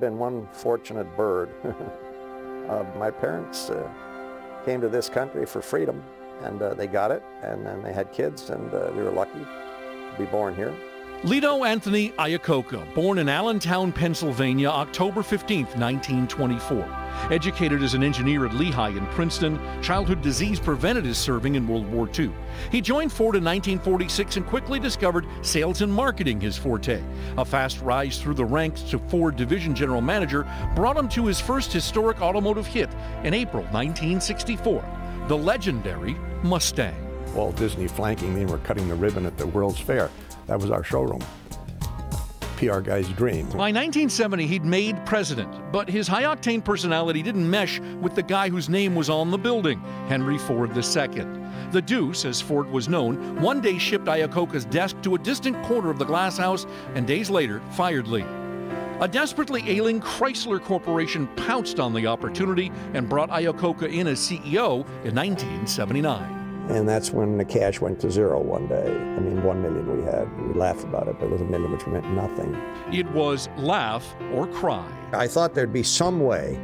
been one fortunate bird. uh, my parents uh, came to this country for freedom, and uh, they got it, and then they had kids, and uh, we were lucky to be born here. Lido Anthony Iacocca, born in Allentown, Pennsylvania, October 15, 1924. Educated as an engineer at Lehigh and Princeton, childhood disease prevented his serving in World War II. He joined Ford in 1946 and quickly discovered sales and marketing his forte. A fast rise through the ranks to Ford Division General Manager brought him to his first historic automotive hit in April 1964, the legendary Mustang. Walt Disney flanking me and we're cutting the ribbon at the World's Fair. That was our showroom. PR guy's dream. By 1970, he'd made president, but his high octane personality didn't mesh with the guy whose name was on the building, Henry Ford II. The Deuce, as Ford was known, one day shipped Iacocca's desk to a distant corner of the glass house and days later fired Lee. A desperately ailing Chrysler Corporation pounced on the opportunity and brought Iacocca in as CEO in 1979. And that's when the cash went to zero one day. I mean, one million we had. We laughed about it, but it was a million which meant nothing. It was laugh or cry. I thought there'd be some way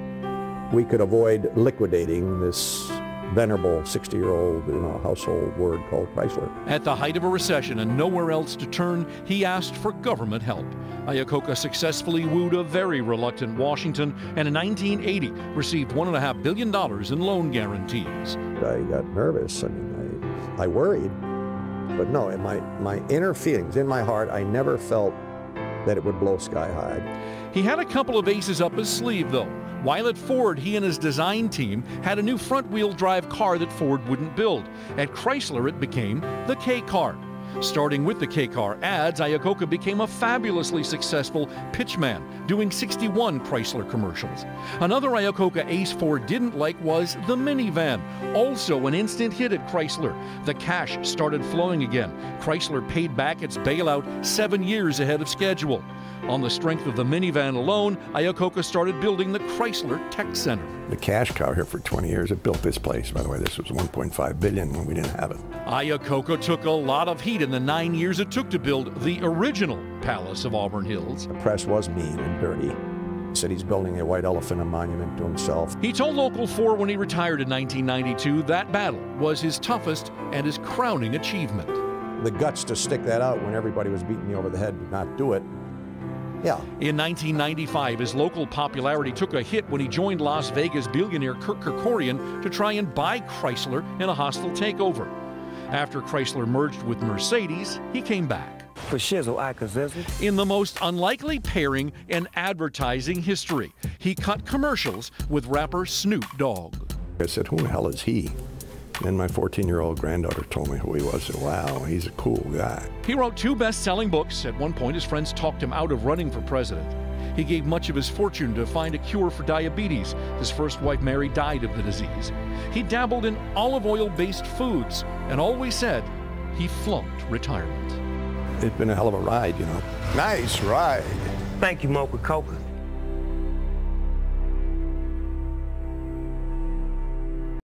we could avoid liquidating this venerable 60 year old you know, household word called Chrysler. At the height of a recession and nowhere else to turn, he asked for government help. Iacocca successfully wooed a very reluctant Washington and in 1980 received $1.5 billion in loan guarantees. I got nervous. I mean, I, worried. But no, in my, my inner feelings, in my heart, I never felt that it would blow sky high. He had a couple of aces up his sleeve, though. While at Ford, he and his design team had a new front wheel drive car that Ford wouldn't build. At Chrysler, it became the K car. Starting with the K-Car ads, Iacocca became a fabulously successful pitchman, doing 61 Chrysler commercials. Another Iacocca ace Ford didn't like was the minivan, also an instant hit at Chrysler. The cash started flowing again. Chrysler paid back its bailout seven years ahead of schedule. On the strength of the minivan alone, Iacocca started building the Chrysler Tech Center. The cash cow here for 20 years. It built this place. By the way, this was 1.5 billion when we didn't have it. Iacocca took a lot of heat in the nine years it took to build the original Palace of Auburn Hills. The press was mean and dirty. He said he's building a white elephant, a monument to himself. He told Local 4 when he retired in 1992 that battle was his toughest and his crowning achievement. The guts to stick that out when everybody was beating me over the head to not do it yeah. In 1995, his local popularity took a hit when he joined Las Vegas billionaire Kirk Kerkorian to try and buy Chrysler in a hostile takeover. After Chrysler merged with Mercedes, he came back. For shizzle, I cause In the most unlikely pairing in advertising history, he cut commercials with rapper Snoop Dogg. I said, who the hell is he? Then my 14-year-old granddaughter told me who he was. I said, wow, he's a cool guy. He wrote two best-selling books. At one point, his friends talked him out of running for president. He gave much of his fortune to find a cure for diabetes. His first wife, Mary, died of the disease. He dabbled in olive oil-based foods and always said he flunked retirement. It's been a hell of a ride, you know. Nice ride. Thank you, Mocha Coca.